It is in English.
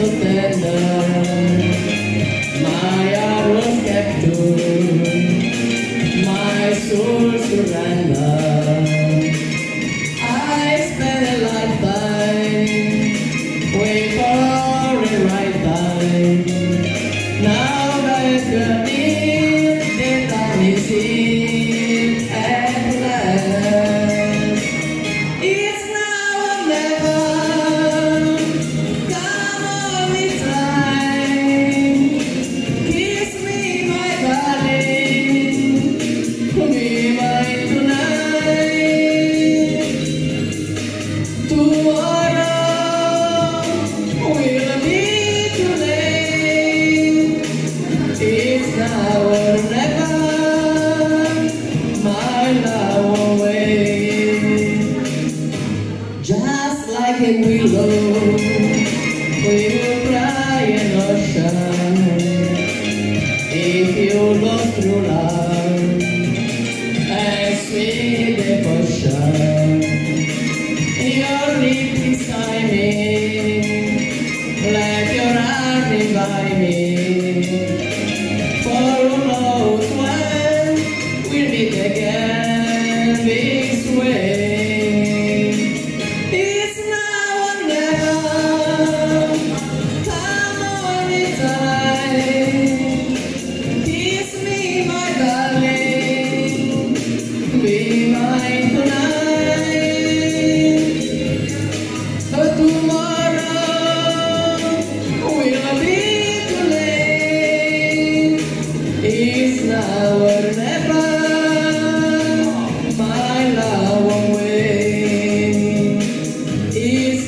Eyes so like a willow, will cry and not shine. If you lost through love and sweet devotion, your lips beside me, let your heart invite me.